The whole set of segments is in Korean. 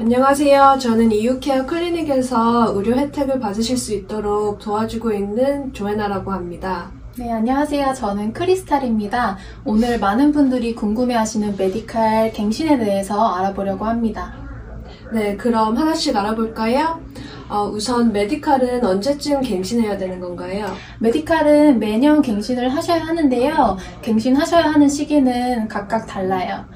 안녕하세요. 저는 이유케어 클리닉에서 의료 혜택을 받으실 수 있도록 도와주고 있는 조애나라고 합니다. 네, 안녕하세요. 저는 크리스탈입니다. 오늘 많은 분들이 궁금해하시는 메디칼 갱신에 대해서 알아보려고 합니다. 네, 그럼 하나씩 알아볼까요? 어, 우선 메디칼은 언제쯤 갱신해야 되는 건가요? 메디칼은 매년 갱신을 하셔야 하는데요. 갱신하셔야 하는 시기는 각각 달라요.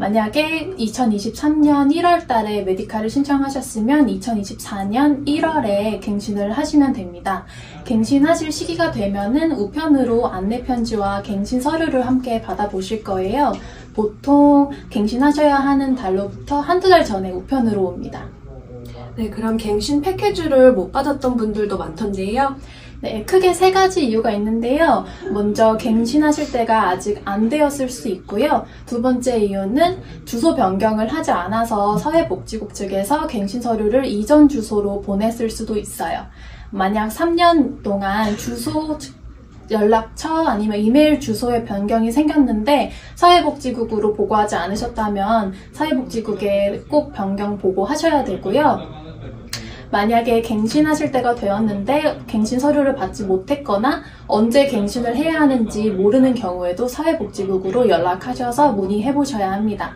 만약에 2023년 1월 달에 메디칼을 신청하셨으면 2024년 1월에 갱신을 하시면 됩니다. 갱신하실 시기가 되면은 우편으로 안내 편지와 갱신 서류를 함께 받아보실 거예요. 보통 갱신하셔야 하는 달로부터 한두 달 전에 우편으로 옵니다. 네, 그럼 갱신 패키지를 못 받았던 분들도 많던데요. 네, 크게 세 가지 이유가 있는데요. 먼저 갱신하실 때가 아직 안 되었을 수 있고요. 두 번째 이유는 주소 변경을 하지 않아서 사회복지국 측에서 갱신 서류를 이전 주소로 보냈을 수도 있어요. 만약 3년 동안 주소 연락처 아니면 이메일 주소의 변경이 생겼는데 사회복지국으로 보고하지 않으셨다면 사회복지국에 꼭 변경 보고하셔야 되고요. 만약에 갱신하실 때가 되었는데 갱신 서류를 받지 못했거나 언제 갱신을 해야 하는지 모르는 경우에도 사회복지국으로 연락하셔서 문의해 보셔야 합니다.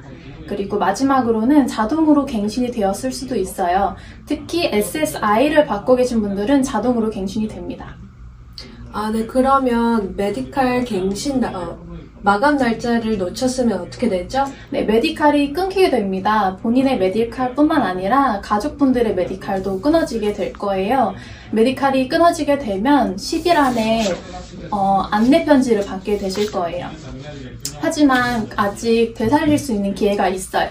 그리고 마지막으로는 자동으로 갱신이 되었을 수도 있어요. 특히 SSI를 받고 계신 분들은 자동으로 갱신이 됩니다. 아, 네, 그러면 메디칼 갱신, 어, 마감 날짜를 놓쳤으면 어떻게 되죠? 네, 메디칼이 끊기게 됩니다. 본인의 메디칼뿐만 아니라 가족분들의 메디칼도 끊어지게 될 거예요. 메디칼이 끊어지게 되면 10일 안에 어, 안내 편지를 받게 되실 거예요. 하지만 아직 되살릴 수 있는 기회가 있어요.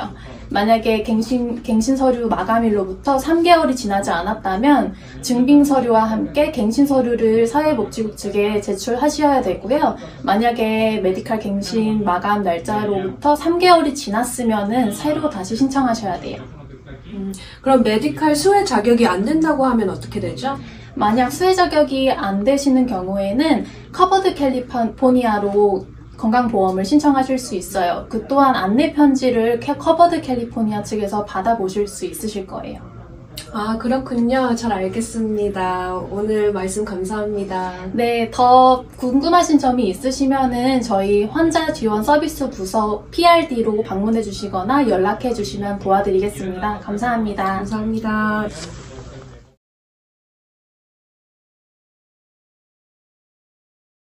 만약에 갱신, 갱신 서류 마감일로부터 3개월이 지나지 않았다면 증빙 서류와 함께 갱신 서류를 사회복지국 측에 제출하셔야 되고요. 만약에 메디칼 갱신 마감 날짜로부터 3개월이 지났으면은 새로 다시 신청하셔야 돼요. 음, 그럼 메디칼 수혜 자격이 안 된다고 하면 어떻게 되죠? 만약 수혜 자격이 안 되시는 경우에는 Covered California로 건강보험을 신청하실 수 있어요. 그 또한 안내 편지를 Covered California 측에서 받아보실 수 있으실 거예요. 아, 그렇군요. 잘 알겠습니다. 오늘 말씀 감사합니다. 네, 더 궁금하신 점이 있으시면은 저희 환자 지원 서비스 부서 PRD로 방문해 주시거나 연락해 주시면 도와드리겠습니다. 감사합니다. 감사합니다.